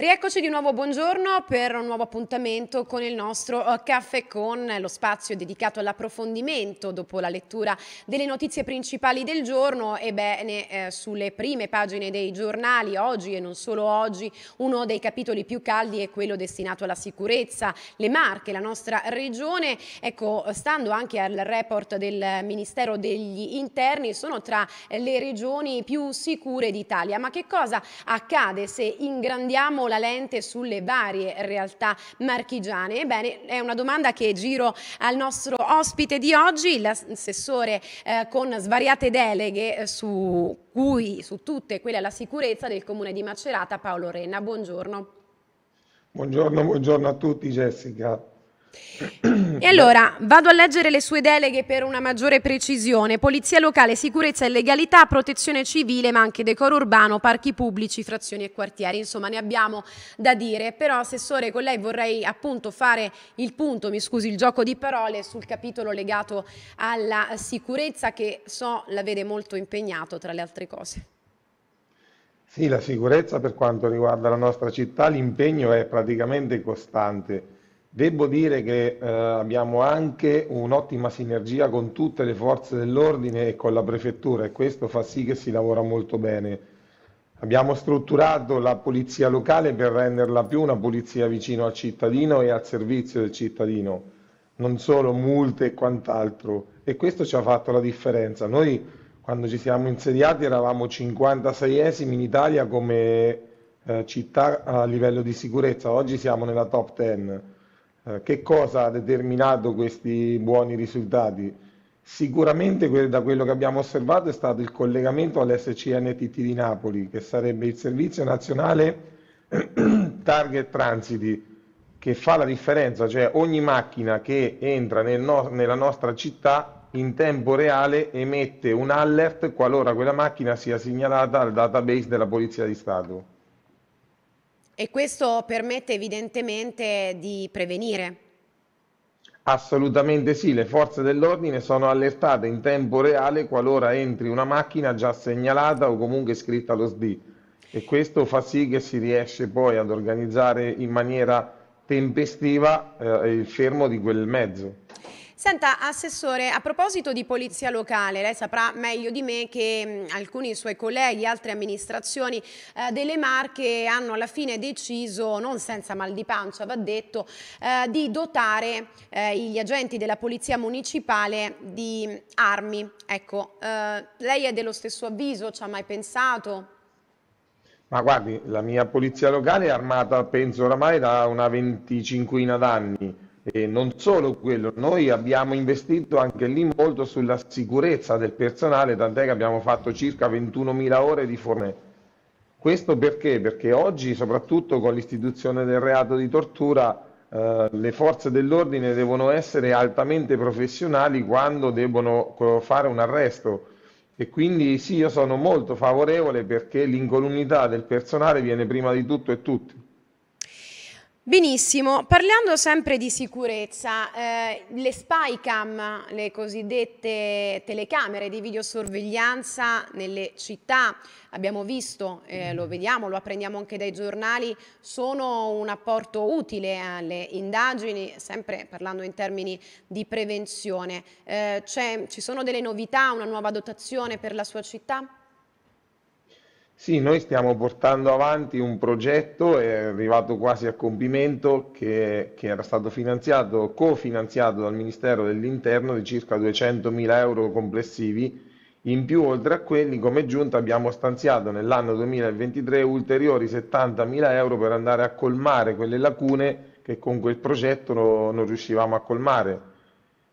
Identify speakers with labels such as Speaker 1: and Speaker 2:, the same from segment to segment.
Speaker 1: Rieccoci di nuovo, buongiorno per un nuovo appuntamento con il nostro uh, Caffè con lo spazio dedicato all'approfondimento dopo la lettura delle notizie principali del giorno. Ebbene, eh, sulle prime pagine dei giornali oggi e non solo oggi, uno dei capitoli più caldi è quello destinato alla sicurezza. Le Marche, la nostra regione, ecco, stando anche al report del Ministero degli Interni, sono tra le regioni più sicure d'Italia. Ma che cosa accade se ingrandiamo la lente sulle varie realtà marchigiane? Ebbene, è una domanda che giro al nostro ospite di oggi, l'assessore eh, con svariate deleghe eh, su cui, su tutte quelle alla sicurezza del comune di Macerata, Paolo Renna. Buongiorno.
Speaker 2: Buongiorno, buongiorno a tutti Jessica.
Speaker 1: E allora vado a leggere le sue deleghe per una maggiore precisione. Polizia locale, sicurezza e legalità, protezione civile, ma anche decoro urbano, parchi pubblici, frazioni e quartieri. Insomma, ne abbiamo da dire. Però, Assessore, con lei vorrei appunto fare il punto, mi scusi il gioco di parole, sul capitolo legato alla sicurezza che so la vede molto impegnato tra le altre cose.
Speaker 2: Sì, la sicurezza per quanto riguarda la nostra città, l'impegno è praticamente costante Devo dire che eh, abbiamo anche un'ottima sinergia con tutte le forze dell'ordine e con la prefettura e questo fa sì che si lavora molto bene. Abbiamo strutturato la polizia locale per renderla più una polizia vicino al cittadino e al servizio del cittadino, non solo multe e quant'altro. E questo ci ha fatto la differenza. Noi quando ci siamo insediati eravamo 56esimi in Italia come eh, città a livello di sicurezza, oggi siamo nella top 10 eh, che cosa ha determinato questi buoni risultati? Sicuramente da quello che abbiamo osservato è stato il collegamento all'SCNTT di Napoli, che sarebbe il Servizio Nazionale Target Transiti, che fa la differenza, cioè ogni macchina che entra nel no nella nostra città in tempo reale emette un alert qualora quella macchina sia segnalata al database della Polizia di Stato.
Speaker 1: E questo permette evidentemente di prevenire.
Speaker 2: Assolutamente sì, le forze dell'ordine sono allertate in tempo reale qualora entri una macchina già segnalata o comunque iscritta allo SDI e questo fa sì che si riesce poi ad organizzare in maniera tempestiva eh, il fermo di quel mezzo.
Speaker 1: Senta, Assessore, a proposito di polizia locale, lei saprà meglio di me che mh, alcuni suoi colleghi, altre amministrazioni eh, delle Marche hanno alla fine deciso, non senza mal di pancia va detto, eh, di dotare eh, gli agenti della polizia municipale di armi. Ecco, eh, lei è dello stesso avviso, ci ha mai pensato?
Speaker 2: Ma guardi, la mia polizia locale è armata penso oramai da una venticinquina d'anni e non solo quello, noi abbiamo investito anche lì molto sulla sicurezza del personale, tant'è che abbiamo fatto circa 21.000 ore di formazione. Questo perché? Perché oggi, soprattutto con l'istituzione del reato di tortura, eh, le forze dell'ordine devono essere altamente professionali quando devono fare un arresto. E quindi sì, io sono molto favorevole perché l'incolumità del personale viene prima di tutto e tutti.
Speaker 1: Benissimo, parlando sempre di sicurezza, eh, le spycam, le cosiddette telecamere di videosorveglianza nelle città, abbiamo visto, eh, lo vediamo, lo apprendiamo anche dai giornali, sono un apporto utile alle indagini, sempre parlando in termini di prevenzione. Eh, ci sono delle novità, una nuova dotazione per la sua città?
Speaker 2: Sì, noi stiamo portando avanti un progetto, è arrivato quasi a compimento, che, che era stato finanziato, cofinanziato dal Ministero dell'Interno di circa 200.000 euro complessivi. In più, oltre a quelli, come giunta abbiamo stanziato nell'anno 2023 ulteriori 70.000 euro per andare a colmare quelle lacune che con quel progetto no, non riuscivamo a colmare.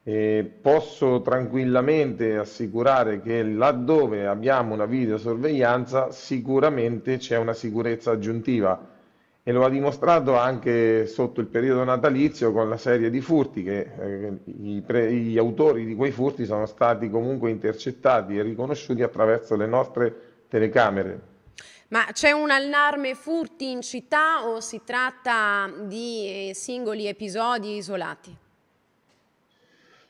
Speaker 2: E posso tranquillamente assicurare che laddove abbiamo una videosorveglianza sicuramente c'è una sicurezza aggiuntiva e lo ha dimostrato anche sotto il periodo natalizio con la serie di furti che eh, i pre, gli autori di quei furti sono stati comunque intercettati e riconosciuti attraverso le nostre telecamere.
Speaker 1: Ma c'è un allarme furti in città o si tratta di eh, singoli episodi isolati?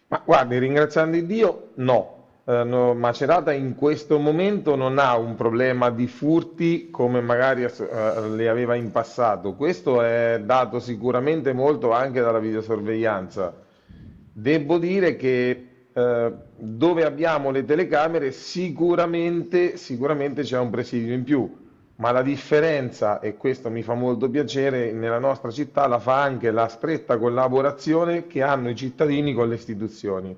Speaker 2: Ma guardi, ringraziando Dio, no. eh, no, Macerata in questo momento non ha un problema di furti come magari eh, le aveva in passato. Questo è dato sicuramente molto anche dalla videosorveglianza. Devo dire che eh, dove abbiamo le telecamere sicuramente, sicuramente c'è un presidio in più ma la differenza, e questo mi fa molto piacere, nella nostra città la fa anche la stretta collaborazione che hanno i cittadini con le istituzioni.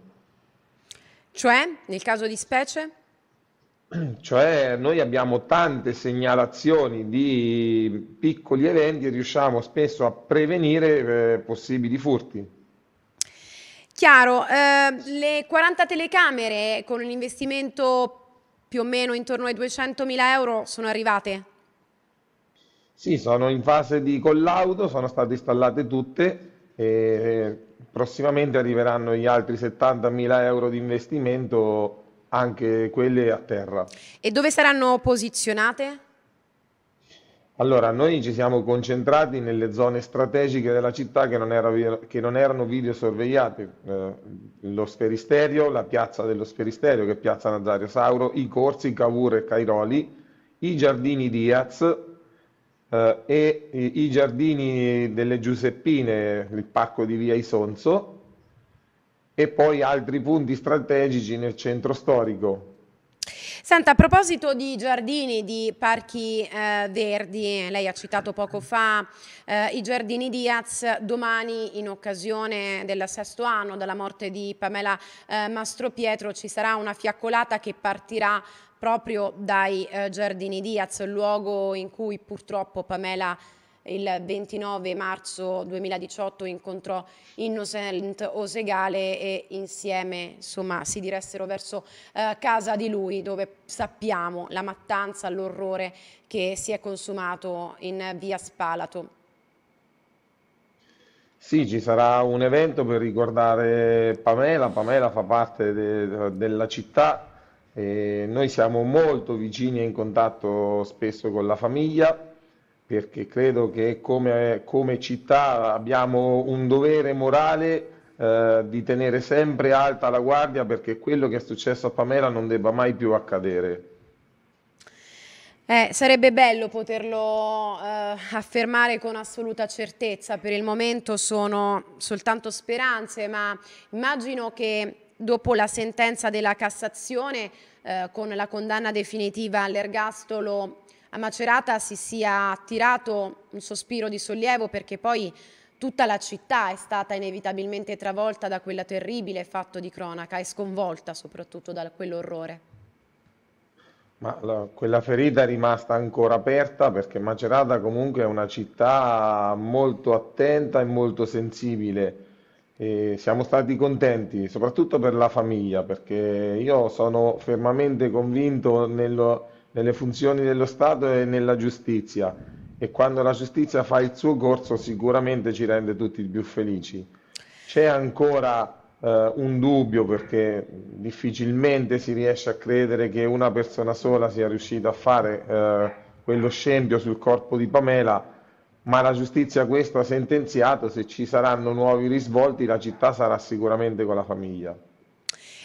Speaker 1: Cioè, nel caso di specie?
Speaker 2: Cioè, noi abbiamo tante segnalazioni di piccoli eventi e riusciamo spesso a prevenire eh, possibili furti.
Speaker 1: Chiaro, eh, le 40 telecamere con un investimento più o meno intorno ai 200.000 euro sono arrivate?
Speaker 2: Sì, sono in fase di collaudo, sono state installate tutte e prossimamente arriveranno gli altri 70.000 euro di investimento, anche quelle a terra.
Speaker 1: E dove saranno posizionate?
Speaker 2: Allora, noi ci siamo concentrati nelle zone strategiche della città che non, era, che non erano videosorvegliate, eh, lo Sferisterio, la piazza dello Sferisterio che è piazza Nazario Sauro, i corsi Cavour e Cairoli, i giardini Diaz eh, e i, i giardini delle Giuseppine, il parco di Via Isonzo e poi altri punti strategici nel centro storico,
Speaker 1: Senta, a proposito di giardini, di parchi eh, verdi, lei ha citato poco fa eh, i giardini Diaz, domani in occasione del sesto anno dalla morte di Pamela eh, Mastropietro. Ci sarà una fiaccolata che partirà proprio dai eh, giardini Diaz, luogo in cui purtroppo Pamela il 29 marzo 2018 incontrò Innocent Osegale e insieme insomma, si diressero verso eh, casa di lui dove sappiamo la mattanza, l'orrore che si è consumato in via Spalato.
Speaker 2: Sì, ci sarà un evento per ricordare Pamela. Pamela fa parte de della città e noi siamo molto vicini e in contatto spesso con la famiglia perché credo che come, come città abbiamo un dovere morale eh, di tenere sempre alta la guardia perché quello che è successo a Pamela non debba mai più accadere.
Speaker 1: Eh, sarebbe bello poterlo eh, affermare con assoluta certezza, per il momento sono soltanto speranze, ma immagino che dopo la sentenza della Cassazione eh, con la condanna definitiva all'ergastolo a Macerata si sia tirato un sospiro di sollievo perché poi tutta la città è stata inevitabilmente travolta da quella terribile fatto di cronaca e sconvolta soprattutto da quell'orrore.
Speaker 2: Ma la, quella ferita è rimasta ancora aperta perché Macerata comunque è una città molto attenta e molto sensibile. E siamo stati contenti, soprattutto per la famiglia, perché io sono fermamente convinto nello, nelle funzioni dello Stato e nella giustizia e quando la giustizia fa il suo corso sicuramente ci rende tutti più felici. C'è ancora eh, un dubbio perché difficilmente si riesce a credere che una persona sola sia riuscita a fare eh, quello scempio sul corpo di Pamela, ma la giustizia questo ha sentenziato, se ci saranno nuovi risvolti la città sarà sicuramente con la famiglia.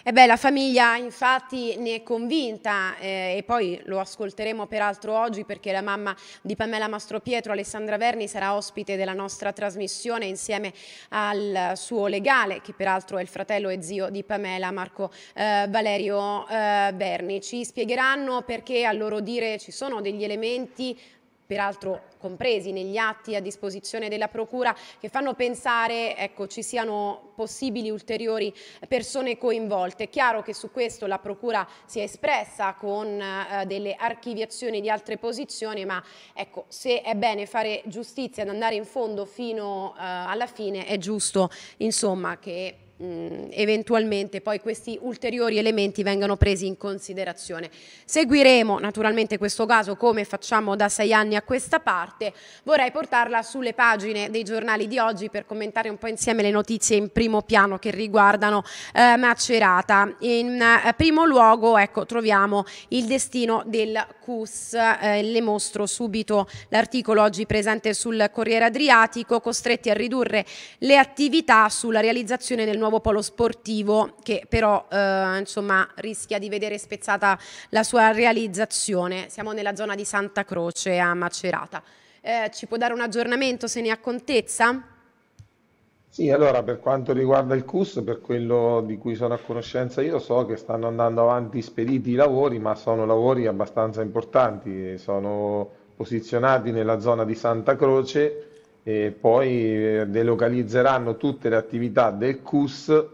Speaker 1: E beh, la famiglia infatti ne è convinta eh, e poi lo ascolteremo peraltro oggi perché la mamma di Pamela Mastropietro, Alessandra Verni, sarà ospite della nostra trasmissione insieme al suo legale, che peraltro è il fratello e zio di Pamela, Marco eh, Valerio eh, Verni. Ci spiegheranno perché a loro dire ci sono degli elementi peraltro compresi negli atti a disposizione della Procura, che fanno pensare ecco, ci siano possibili ulteriori persone coinvolte. È chiaro che su questo la Procura si è espressa con eh, delle archiviazioni di altre posizioni, ma ecco, se è bene fare giustizia ed andare in fondo fino eh, alla fine, è giusto insomma, che mh, eventualmente poi questi ulteriori elementi vengano presi in considerazione. Seguiremo naturalmente questo caso come facciamo da sei anni a questa parte. Vorrei portarla sulle pagine dei giornali di oggi per commentare un po' insieme le notizie in primo piano che riguardano eh, Macerata. In eh, primo luogo ecco, troviamo il destino del CUS, eh, le mostro subito l'articolo oggi presente sul Corriere Adriatico, costretti a ridurre le attività sulla realizzazione del nuovo nuovo polo sportivo che però eh, insomma, rischia di vedere spezzata la sua realizzazione. Siamo nella zona di Santa Croce a Macerata. Eh, ci può dare un aggiornamento se ne ha contezza?
Speaker 2: Sì, allora per quanto riguarda il CUS, per quello di cui sono a conoscenza io, so che stanno andando avanti spediti i lavori, ma sono lavori abbastanza importanti, sono posizionati nella zona di Santa Croce e poi eh, delocalizzeranno tutte le attività del CUS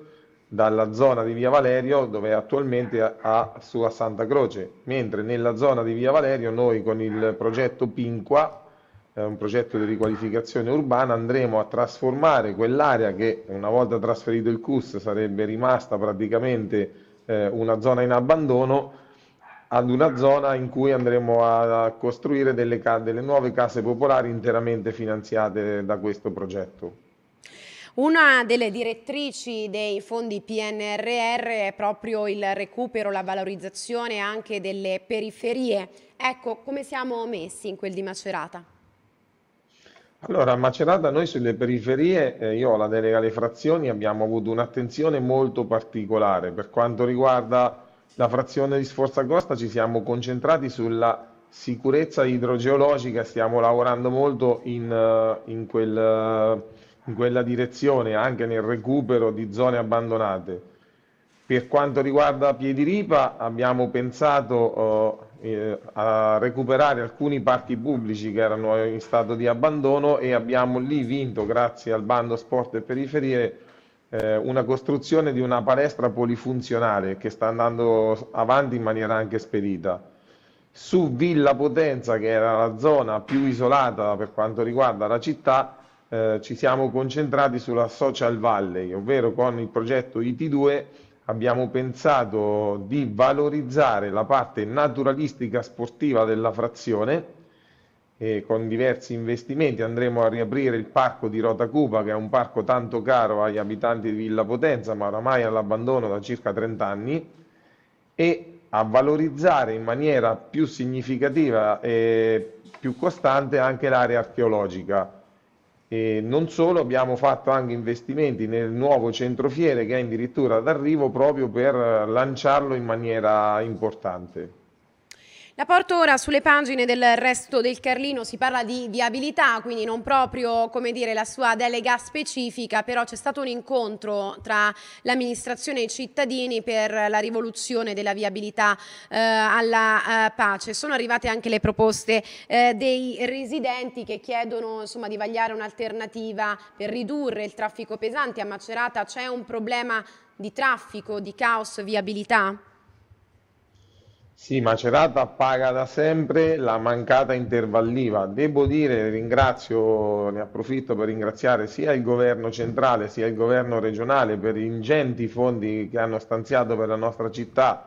Speaker 2: dalla zona di Via Valerio dove attualmente ha su a Santa Croce, mentre nella zona di Via Valerio noi con il progetto Pinqua è un progetto di riqualificazione urbana, andremo a trasformare quell'area che una volta trasferito il CUS sarebbe rimasta praticamente eh, una zona in abbandono ad una zona in cui andremo a costruire delle, delle nuove case popolari interamente finanziate da questo progetto.
Speaker 1: Una delle direttrici dei fondi PNRR è proprio il recupero, la valorizzazione anche delle periferie. Ecco, come siamo messi in quel di Macerata?
Speaker 2: Allora, a Macerata noi sulle periferie, eh, io ho la delega alle frazioni, abbiamo avuto un'attenzione molto particolare. Per quanto riguarda la frazione di Sforza Costa ci siamo concentrati sulla sicurezza idrogeologica, stiamo lavorando molto in, eh, in, quel, in quella direzione, anche nel recupero di zone abbandonate. Per quanto riguarda Piediripa abbiamo pensato eh, a recuperare alcuni parchi pubblici che erano in stato di abbandono e abbiamo lì vinto, grazie al bando sport e periferie, eh, una costruzione di una palestra polifunzionale che sta andando avanti in maniera anche spedita. Su Villa Potenza, che era la zona più isolata per quanto riguarda la città, eh, ci siamo concentrati sulla Social Valley, ovvero con il progetto IT2 abbiamo pensato di valorizzare la parte naturalistica sportiva della frazione e con diversi investimenti andremo a riaprire il parco di Rota Cupa che è un parco tanto caro agli abitanti di Villa Potenza ma oramai all'abbandono da circa 30 anni e a valorizzare in maniera più significativa e più costante anche l'area archeologica e non solo, abbiamo fatto anche investimenti nel nuovo centro fiere che è addirittura d'arrivo proprio per lanciarlo in maniera importante.
Speaker 1: La porto ora sulle pagine del resto del Carlino, si parla di viabilità, quindi non proprio dire, la sua delega specifica, però c'è stato un incontro tra l'amministrazione e i cittadini per la rivoluzione della viabilità eh, alla eh, pace. Sono arrivate anche le proposte eh, dei residenti che chiedono insomma, di vagliare un'alternativa per ridurre il traffico pesante. A Macerata c'è un problema di traffico, di caos, viabilità?
Speaker 2: Sì, Macerata paga da sempre la mancata intervalliva. Devo dire, ringrazio, ne approfitto per ringraziare sia il governo centrale sia il governo regionale per gli ingenti fondi che hanno stanziato per la nostra città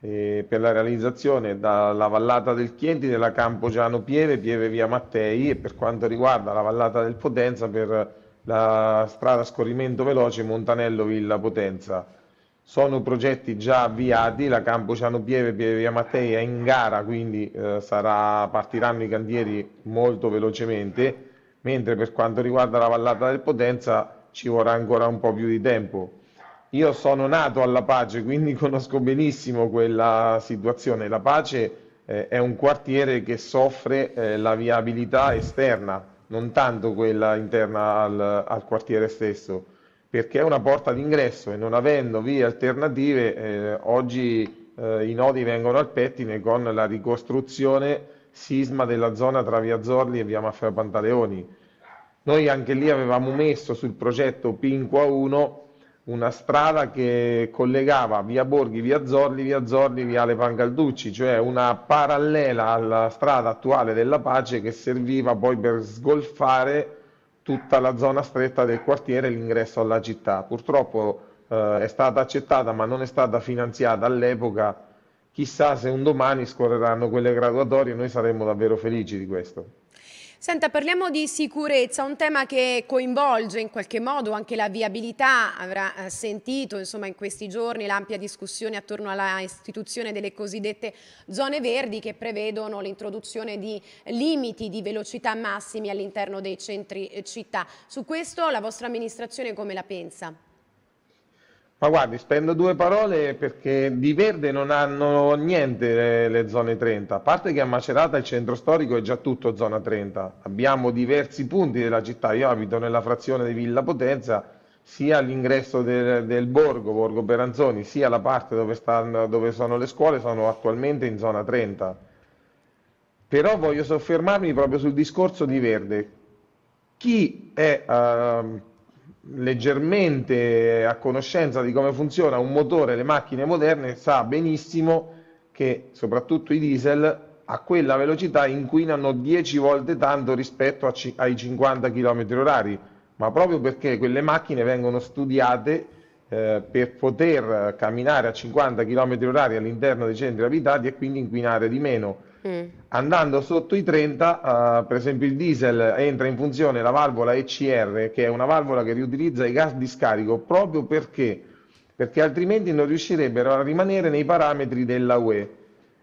Speaker 2: eh, per la realizzazione dalla vallata del Chienti, della Campogiano Pieve, Pieve via Mattei e per quanto riguarda la vallata del Potenza per la strada scorrimento veloce Montanello Villa Potenza. Sono progetti già avviati, la Campo Ciano Pieve, Pieve Via Mattei è in gara, quindi eh, sarà, partiranno i cantieri molto velocemente, mentre per quanto riguarda la vallata del Potenza ci vorrà ancora un po' più di tempo. Io sono nato alla Pace, quindi conosco benissimo quella situazione. La Pace eh, è un quartiere che soffre eh, la viabilità esterna, non tanto quella interna al, al quartiere stesso perché è una porta d'ingresso e non avendo vie alternative eh, oggi eh, i nodi vengono al pettine con la ricostruzione sisma della zona tra via Zorli e via Maffeo Pantaleoni. Noi anche lì avevamo messo sul progetto Pinqua 1 una strada che collegava via Borghi, via Zorli, via Zorli, via Le Pangalducci, cioè una parallela alla strada attuale della Pace che serviva poi per sgolfare tutta la zona stretta del quartiere e l'ingresso alla città. Purtroppo eh, è stata accettata ma non è stata finanziata all'epoca. Chissà se un domani scorreranno quelle graduatorie, noi saremmo davvero felici di questo.
Speaker 1: Senta, parliamo di sicurezza, un tema che coinvolge in qualche modo anche la viabilità, avrà eh, sentito insomma, in questi giorni l'ampia discussione attorno alla istituzione delle cosiddette zone verdi che prevedono l'introduzione di limiti di velocità massimi all'interno dei centri eh, città. Su questo la vostra amministrazione come la pensa?
Speaker 2: Ma guardi, spendo due parole perché di verde non hanno niente le, le zone 30, a parte che a Macerata il centro storico è già tutto zona 30, abbiamo diversi punti della città, io abito nella frazione di Villa Potenza, sia all'ingresso del, del borgo, Borgo Peranzoni, sia la parte dove, stanno, dove sono le scuole sono attualmente in zona 30. Però voglio soffermarmi proprio sul discorso di verde. Chi è... Uh, leggermente a conoscenza di come funziona un motore, le macchine moderne, sa benissimo che soprattutto i diesel a quella velocità inquinano 10 volte tanto rispetto ai 50 km orari, ma proprio perché quelle macchine vengono studiate eh, per poter camminare a 50 km orari all'interno dei centri abitati e quindi inquinare di meno. Mm. Andando sotto i 30, uh, per esempio il diesel entra in funzione la valvola ECR, che è una valvola che riutilizza i gas di scarico proprio perché, perché altrimenti non riuscirebbero a rimanere nei parametri della UE.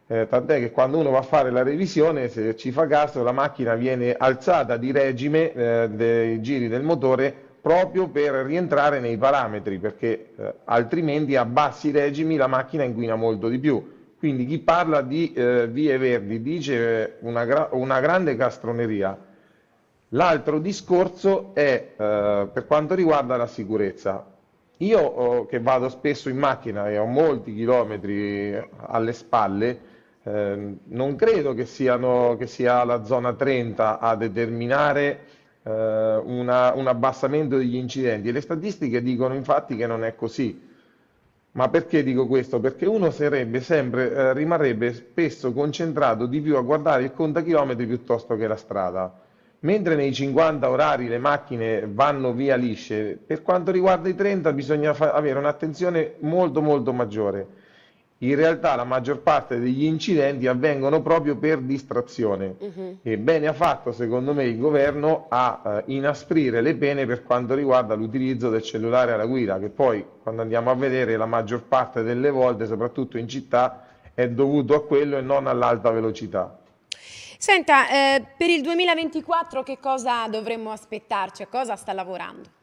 Speaker 2: Eh, tant'è che quando uno va a fare la revisione, se ci fa caso, la macchina viene alzata di regime eh, dei giri del motore proprio per rientrare nei parametri, perché eh, altrimenti a bassi regimi la macchina inquina molto di più. Quindi chi parla di eh, vie verdi dice una, gra una grande castroneria. L'altro discorso è eh, per quanto riguarda la sicurezza. Io oh, che vado spesso in macchina e ho molti chilometri alle spalle, eh, non credo che, siano, che, sia la zona 30 a determinare eh, una, un abbassamento degli incidenti. Le statistiche dicono infatti che non è così. Ma perché dico questo? Perché uno sarebbe sempre, eh, rimarrebbe spesso concentrato di più a guardare il contachilometri piuttosto che la strada. Mentre nei 50 orari le macchine vanno via lisce, per quanto riguarda i 30 bisogna avere un'attenzione molto molto maggiore in realtà la maggior parte degli incidenti avvengono proprio per distrazione uh-huh. e bene ha fatto secondo me il governo a eh, inasprire le pene per quanto riguarda l'utilizzo del cellulare alla guida che poi quando andiamo a vedere la maggior parte delle volte soprattutto in città è dovuto a quello e non all'alta velocità.
Speaker 1: Senta, eh, per il 2024 che cosa dovremmo aspettarci? A cosa sta lavorando?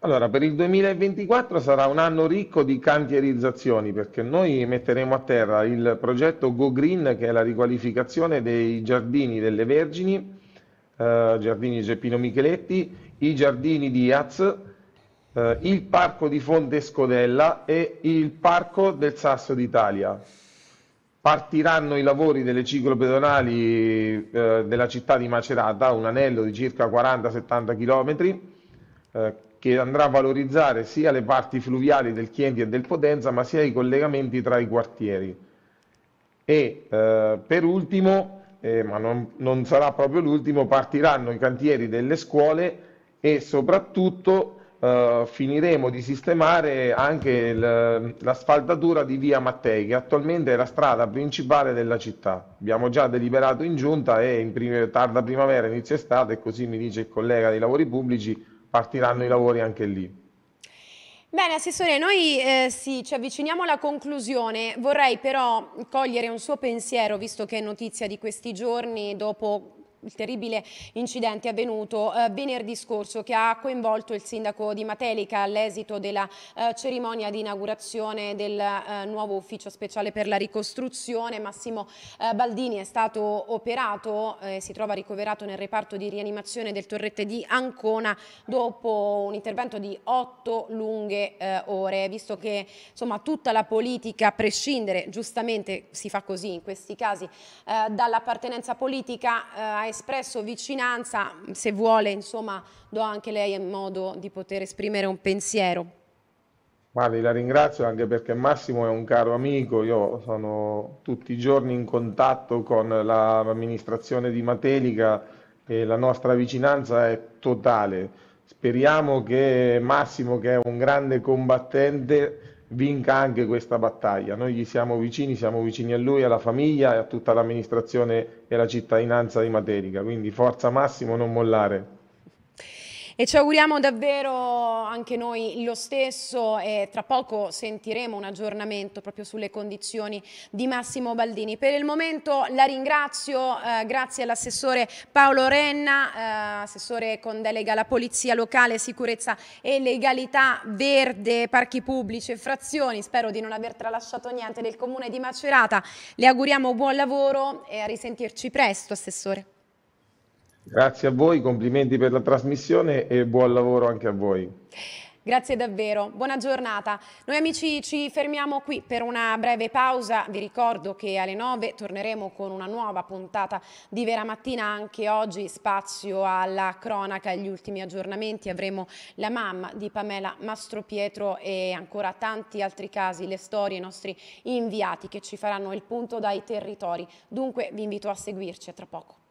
Speaker 2: Allora, per il 2024 sarà un anno ricco di cantierizzazioni perché noi metteremo a terra il progetto Go Green che è la riqualificazione dei giardini delle Vergini, eh, giardini Geppino Micheletti, i giardini di Iaz, eh, il parco di Fonte Scodella e il parco del Sasso d'Italia. Partiranno i lavori delle ciclopedonali eh, della città di Macerata, un anello di circa 40-70 km, che andrà a valorizzare sia le parti fluviali del Chienti e del Potenza, ma sia i collegamenti tra i quartieri. E eh, per ultimo, eh, ma non, non sarà proprio l'ultimo, partiranno i cantieri delle scuole e soprattutto Uh, finiremo di sistemare anche l'asfaltatura di via Mattei, che attualmente è la strada principale della città. Abbiamo già deliberato in giunta e in prima, tarda primavera, inizio estate, e così mi dice il collega dei lavori pubblici, partiranno i lavori anche lì.
Speaker 1: Bene, Assessore, noi eh, sì, ci avviciniamo alla conclusione. Vorrei però cogliere un suo pensiero, visto che è notizia di questi giorni, dopo il terribile incidente avvenuto eh, venerdì scorso che ha coinvolto il sindaco di Matelica all'esito della eh, cerimonia di inaugurazione del eh, nuovo ufficio speciale per la ricostruzione. Massimo eh, Baldini è stato operato e si trova ricoverato nel reparto di rianimazione del Torrette di Ancona dopo un intervento di otto lunghe eh, ore, visto che insomma tutta la politica, a prescindere, giustamente si fa così in questi casi, eh, dall'appartenenza politica ha espresso vicinanza, se vuole, insomma, do anche lei modo di poter esprimere un pensiero.
Speaker 2: Guardi, la ringrazio anche perché Massimo è un caro amico, io sono tutti i giorni in contatto con l'amministrazione di Matelica e la nostra vicinanza è totale. Speriamo che Massimo, che è un grande combattente, vinca anche questa battaglia. Noi gli siamo vicini, siamo vicini a lui, alla famiglia e a tutta l'amministrazione e la cittadinanza di Materica, quindi forza Massimo, non mollare.
Speaker 1: E ci auguriamo davvero anche noi lo stesso e tra poco sentiremo un aggiornamento proprio sulle condizioni di Massimo Baldini. Per il momento la ringrazio, eh, grazie all'assessore Paolo Renna, eh, assessore con delega alla Polizia Locale, Sicurezza e Legalità Verde, Parchi Pubblici e Frazioni. Spero di non aver tralasciato niente del Comune di Macerata. Le auguriamo buon lavoro e a risentirci presto, Assessore.
Speaker 2: Grazie a voi, complimenti per la trasmissione e buon lavoro anche a voi.
Speaker 1: Grazie davvero, buona giornata. Noi amici ci fermiamo qui per una breve pausa, vi ricordo che alle 9 torneremo con una nuova puntata di Vera Mattina, anche oggi spazio alla cronaca, agli ultimi aggiornamenti, avremo la mamma di Pamela Mastropietro e ancora tanti altri casi, le storie, i nostri inviati che ci faranno il punto dai territori. Dunque vi invito a seguirci a tra poco.